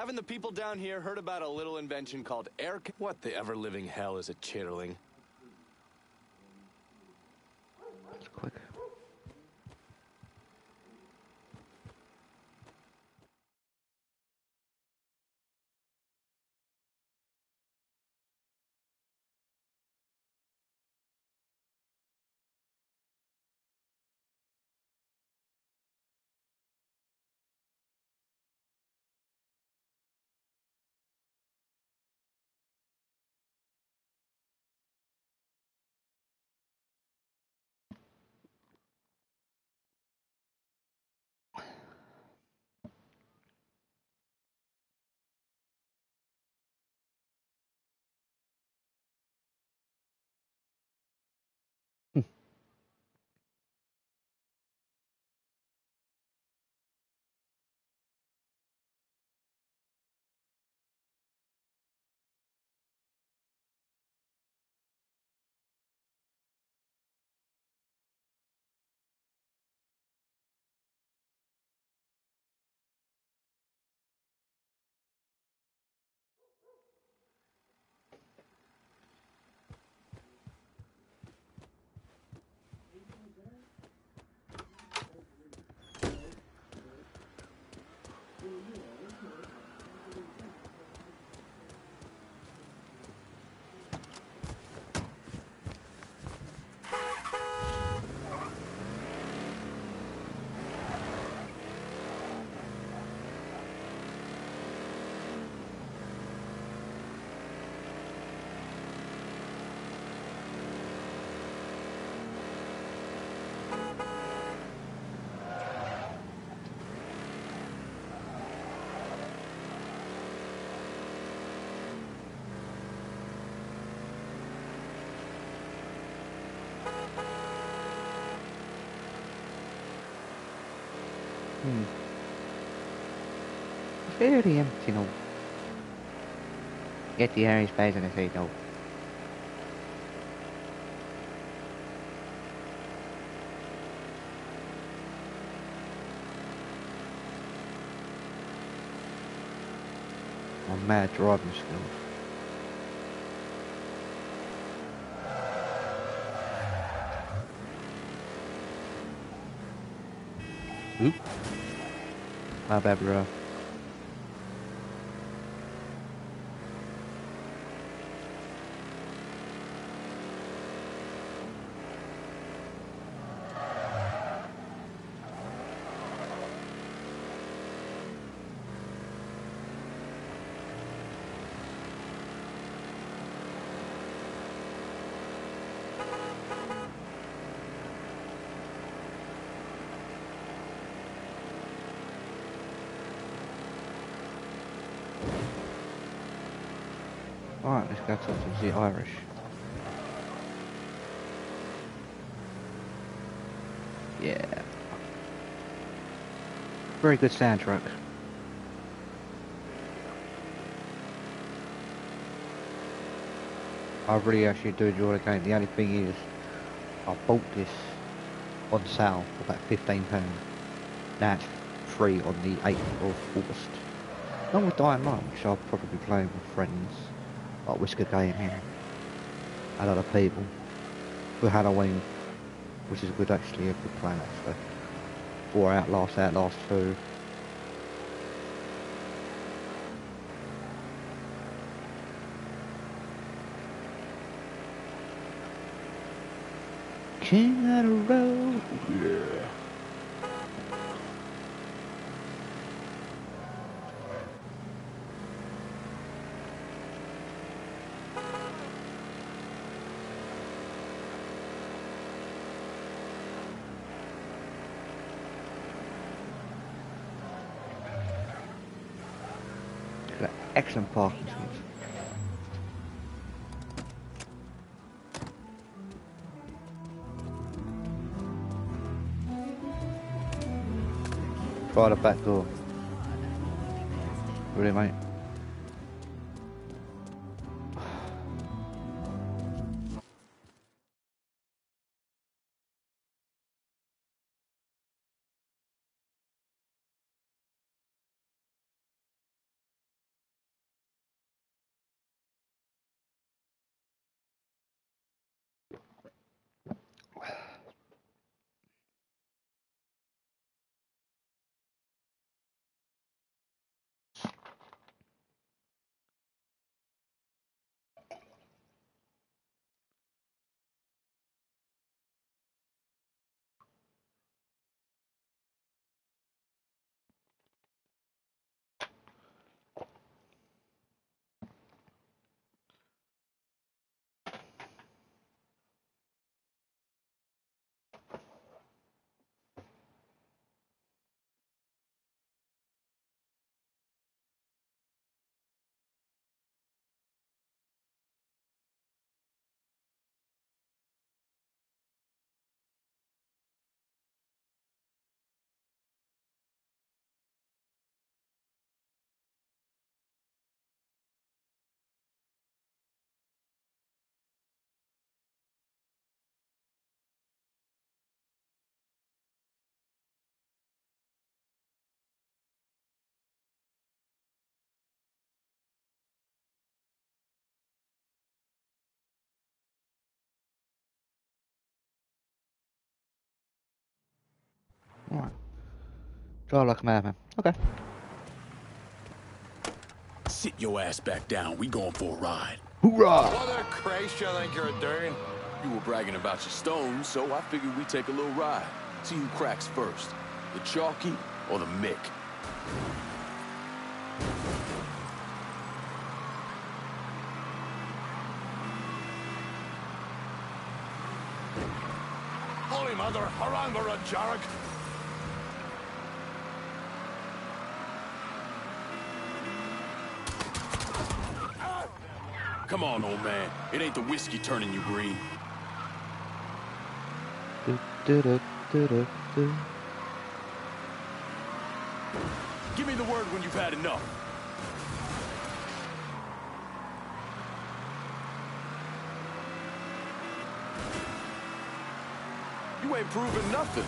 Haven't the people down here heard about a little invention called air... What the ever-living hell is a chitterling? Very empty now. Get the space and I say no. My mad driving skills. Oop. My bad, bro. To the Irish. Yeah. Very good soundtrack. I really actually do enjoy the game. The only thing is, I bought this on sale for about £15. That's free on the 8th of August. Not with Dying Light, which I'll probably be playing with friends like Whisker Game here. A lot of people. For Halloween, which is good actually, a good plan actually. Or Outlast, Outlast 2. King of the road, yeah. Parking space. Try the back door. Really, mate? Alright. Drive like a madman. Okay. Sit your ass back down. We going for a ride. Hoorah! What the Christ you think you're a doing? You were bragging about your stones, so I figured we'd take a little ride. See who cracks first. The Chalky or the Mick. Holy Mother, Harangara Jarek! Come on, old man. It ain't the whiskey turning you green. Give me the word when you've had enough. You ain't proving nothing.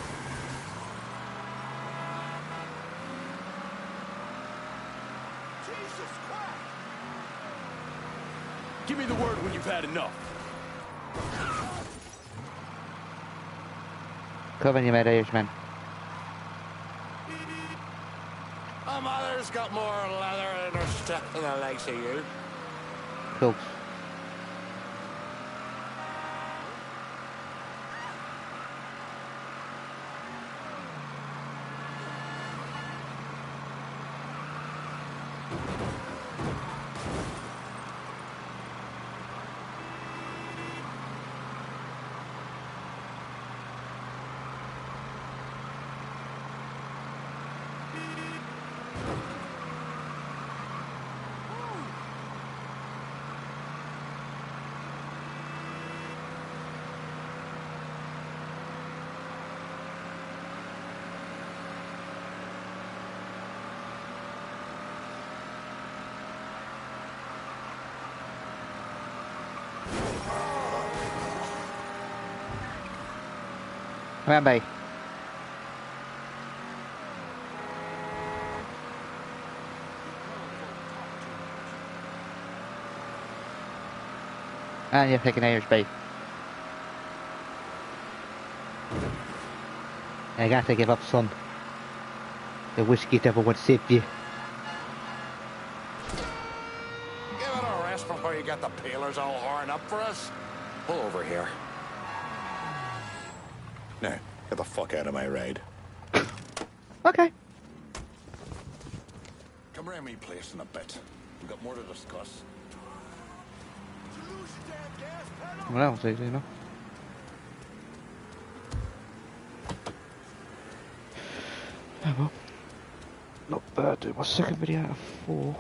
Jesus Christ! Give me the word when you've had enough. Cover your mid ears, man. My mother's got more leather in her step than the likes of you. Close. Come on, babe. And you're picking babe. I got to give up some. The whiskey devil would save you. Give it a rest before you get the peelers all horned up for us. Pull over here. Now, get the fuck out of my ride. Okay. Come around me place in a bit. We've got more to discuss. Well, that was easy enough. Oh well. Not bad, dude. My second video out of four.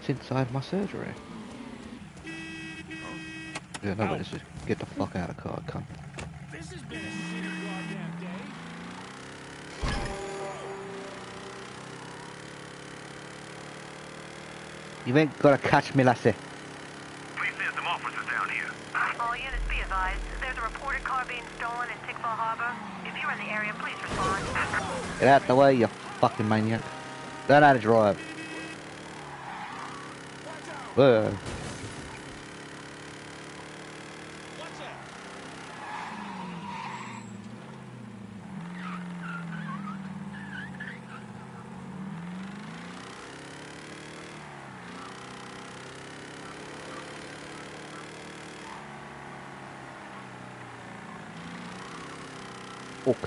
It's inside my surgery. Yeah, no, wait, just get the fuck out of the car, cunt. This has been a shitty goddamn day. You ain't gonna catch me, lassie. Please send some officers down here. All units be advised. There's a reported car being stolen in Tickfaw Harbor. If you're in the area, please respond. Get out the way, you fucking maniac. Learn how to drive. Whoa.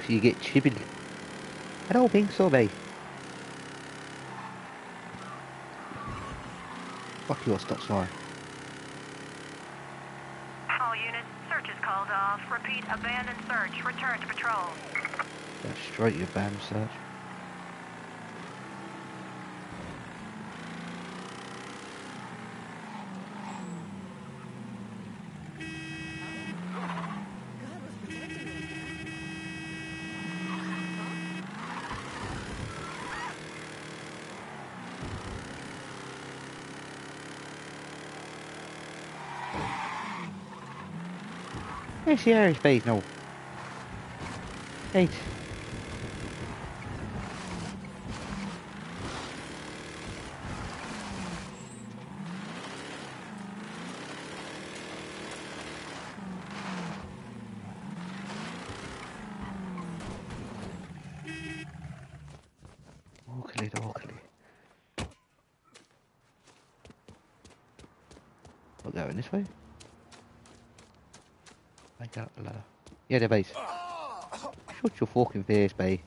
You get chipping. I don't think so, mate. Fuck your stop sign. All units, search is called off. Repeat, abandoned search. Return to patrol. That's straight your bam search. Where's the base now? Eight. Yeah, base. Shut your fucking face, babe.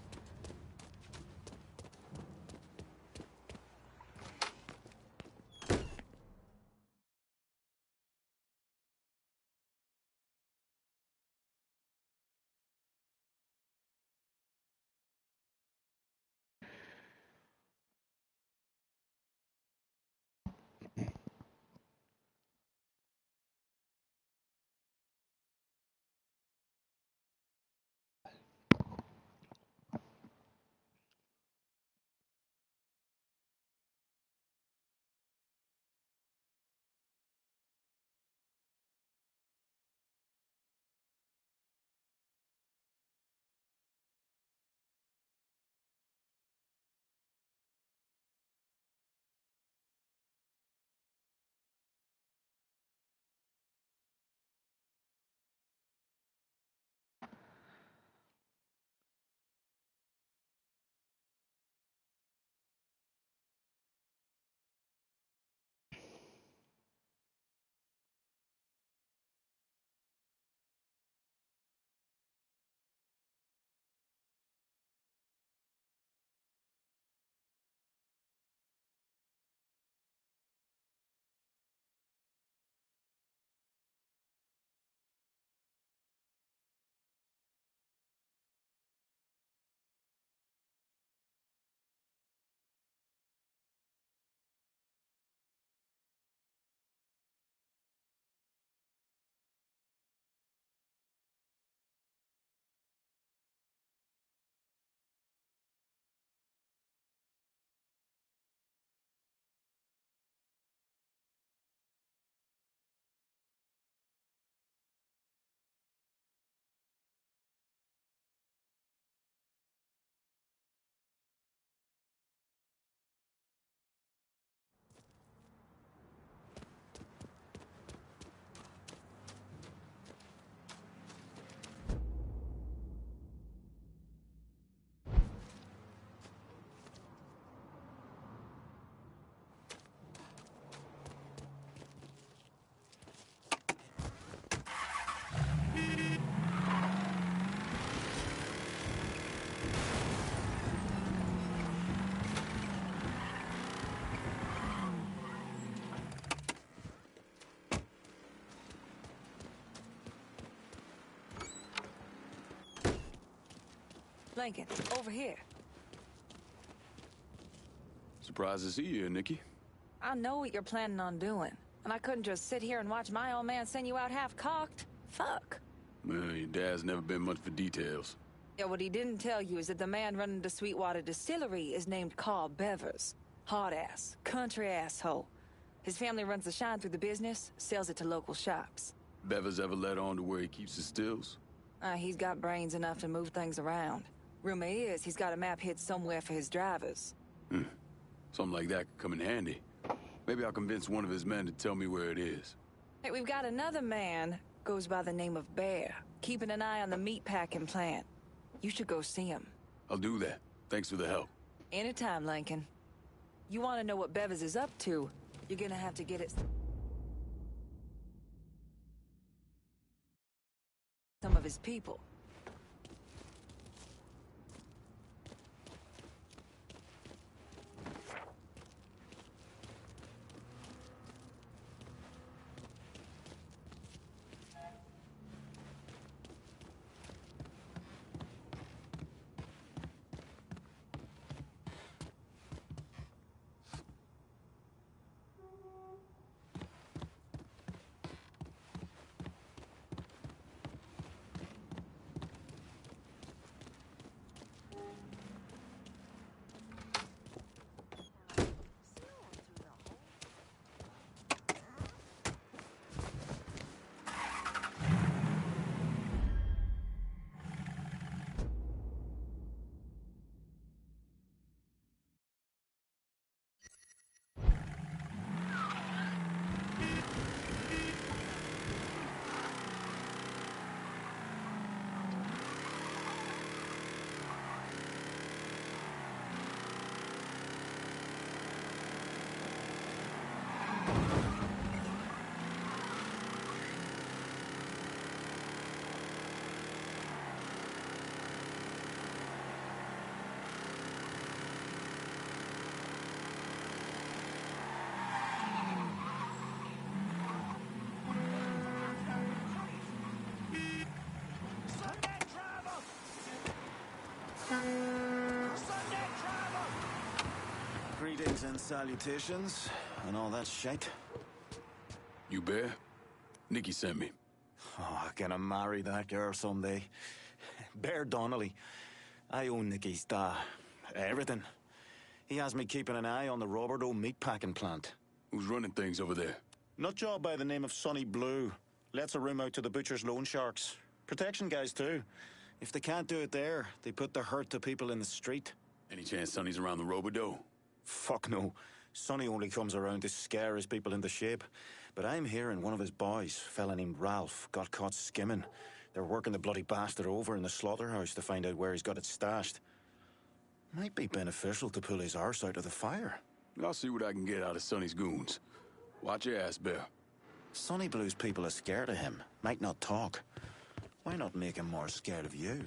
Lincoln, over here. Surprised to see you here, Nicki. I know what you're planning on doing. And I couldn't just sit here and watch my old man send you out half-cocked. Fuck. Well, your dad's never been much for details. Yeah, what he didn't tell you is that the man running the Sweetwater Distillery is named Carl Bevers. Hard ass, country asshole. His family runs the shine through the business, sells it to local shops. Bevers ever let on to where he keeps his stills? Uh, he's got brains enough to move things around. Rumor is he's got a map hid somewhere for his drivers. Hmm. Something like that could come in handy. Maybe I'll convince one of his men to tell me where it is. Hey, we've got another man, goes by the name of Bear, keeping an eye on the meatpacking plant. You should go see him. I'll do that. Thanks for the help. Anytime, Lincoln. You want to know what Bevers is up to, you're gonna have to get it... Some of his people. Greetings and salutations, and all that shite. You Bear? Nicki sent me. Oh, I'm gonna marry that girl someday. Bear Donnelly. I own Nicki's da. everything. He has me keeping an eye on the Robodeaux meatpacking plant. Who's running things over there? Nut job by the name of Sonny Blue. Lets a room out to the butcher's loan sharks. Protection guys, too. If they can't do it there, they put the hurt to people in the street. Any chance Sonny's around the Robodeaux? Fuck no. Sonny only comes around to scare his people into shape. But I'm hearing one of his boys, a fella named Ralph, got caught skimming. They're working the bloody bastard over in the slaughterhouse to find out where he's got it stashed. Might be beneficial to pull his arse out of the fire. I'll see what I can get out of Sonny's goons. Watch your ass, Bear. Sonny Blue's people are scared of him, might not talk. Why not make him more scared of you?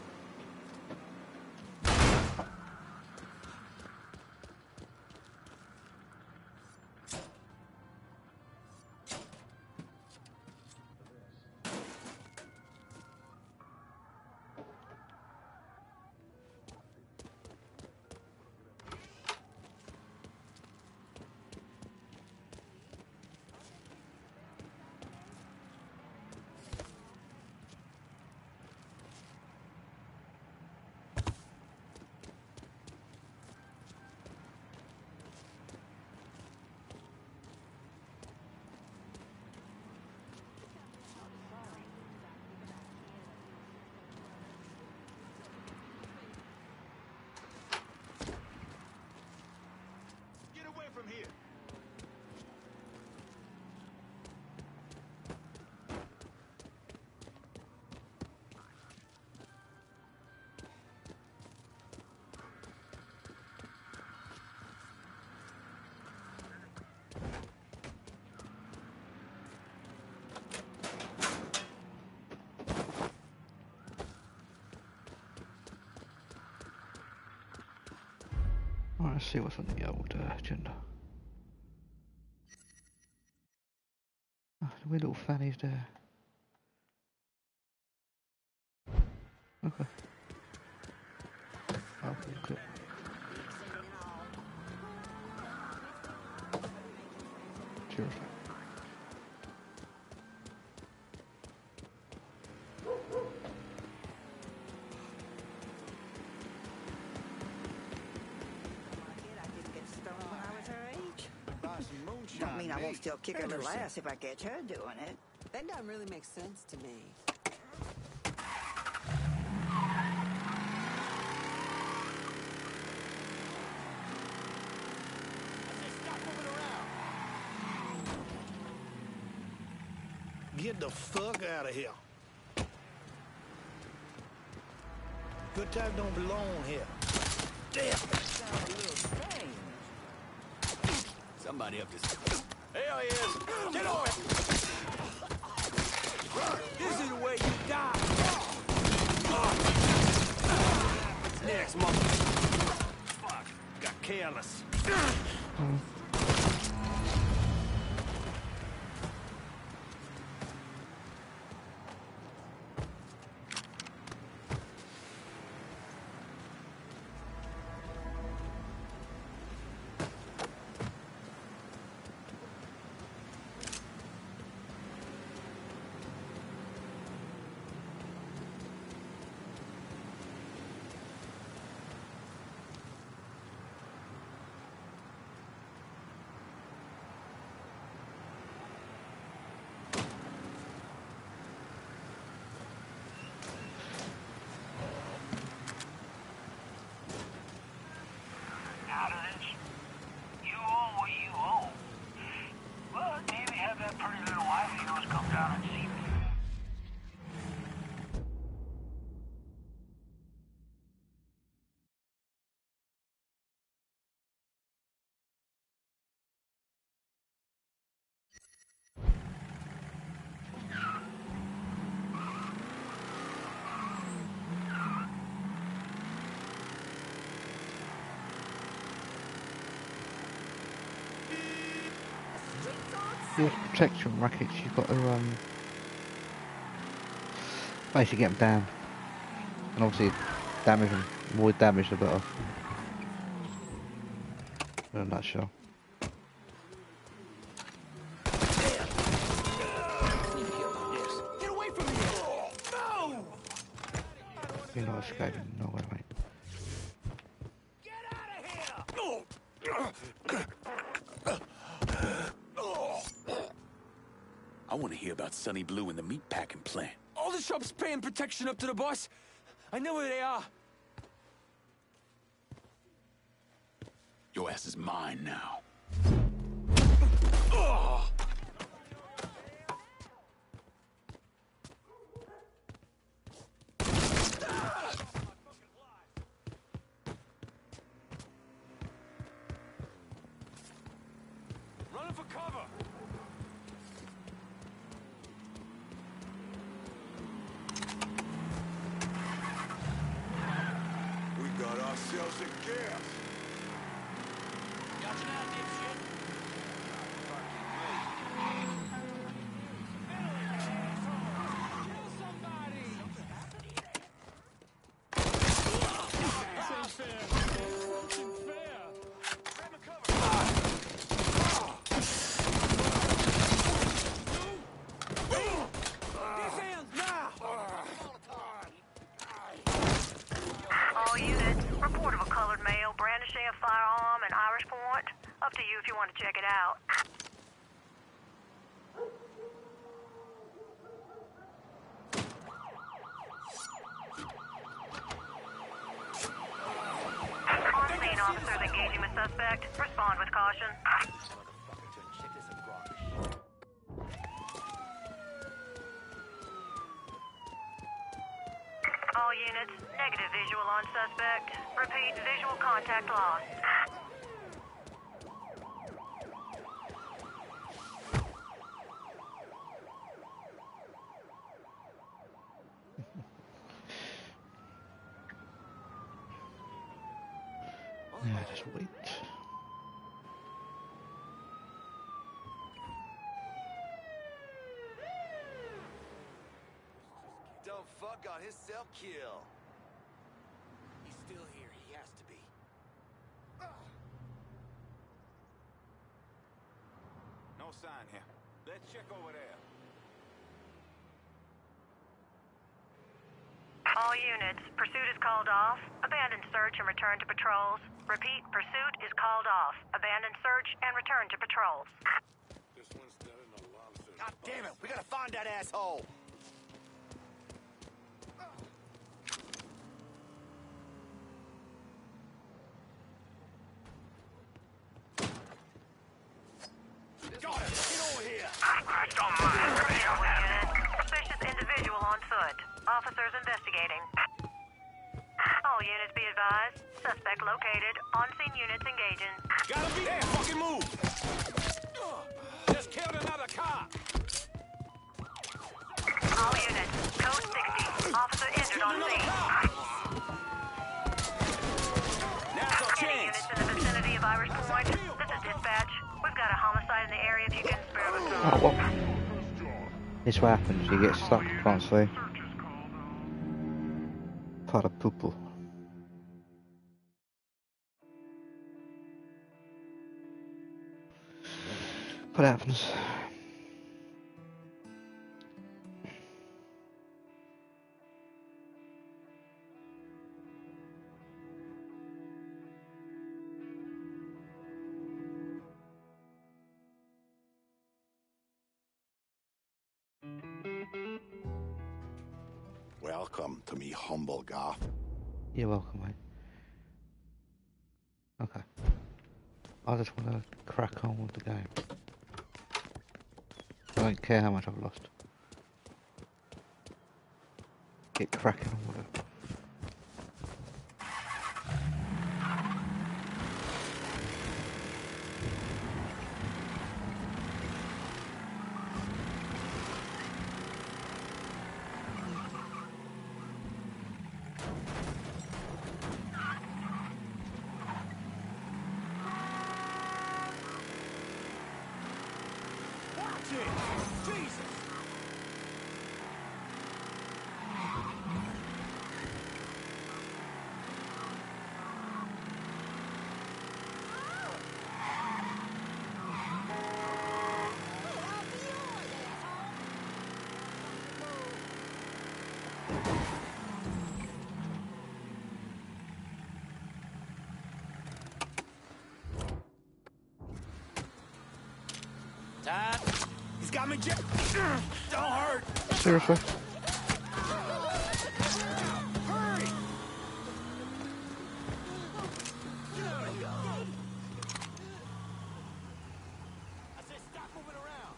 Right, let's see what's on the old uh, agenda. Oh, the little fannies there. Okay. Oh, good. Cheers. I didn't get stoned when I was her age. Buy some moonshine, Don't mean I won't still kick her little Henderson. ass if I catch her doing it. That doesn't really make sense to me. Get the fuck out of here. Good time don't belong here. Damn. Sounds a little strange. Somebody up this. There he is! Get on it! This is the way you die! Next, mother? Fuck, got careless. Hmm. Yeah, protection rackets, you've got to um, basically get them down. And obviously damage them, more damage the better. In a nutshell. Get away from me! No! You're not escaping, no way, mate. I want to hear about Sonny Blue and the meatpacking plant. All the shops paying protection up to the boss. I know where they are. Your ass is mine now. Running for cover. We got ourselves a gas. All units, report of a colored male brandishing a firearm and Irish point. Up to you if you want to check it out. On scene, officers suspect. Respond with caution. All units, negative visual on suspect. Repeat, visual contact lost. Yeah, just wait. Fuck got himself. He's still here. He has to be. Ah. No sign here. Let's check over there. All units, pursuit is called off. Abandon search and return to patrols. Repeat, pursuit is called off. Abandon search and return to patrols. This one's dead in the lobster. God damn it, we gotta find that asshole. Got him! Get over here! Suspicious individual on foot. Officers investigating. All units be advised. Suspect located. On-scene units engaging. Gotta be there. Fucking move. Just killed another cop. All units. Code 60. Officer injured on scene. Now's our Any chance. units in the vicinity of Irish Point? This is dispatch. We've got a homicide in the area if you can spare the Oh, well. This what happens, you get stuck, you can't see. Para What happens? Welcome to me humble goth. You're welcome, mate. Okay. I just want to crack on with the game. I don't care how much I've lost. Get cracking on with it. Seriously? Hurry. I said stop moving around.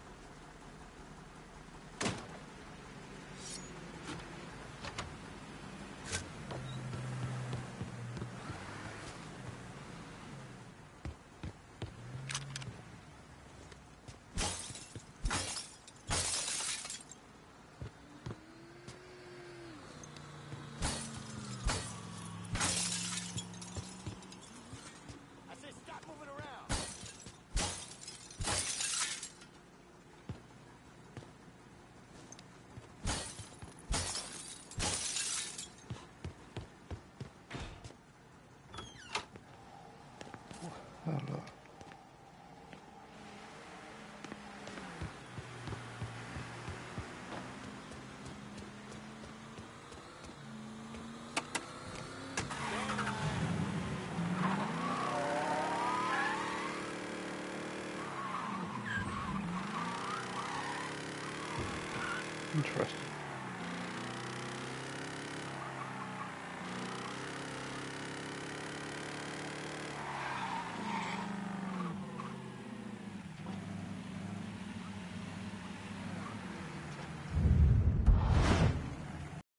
I said stop moving around. Hello. Interesting.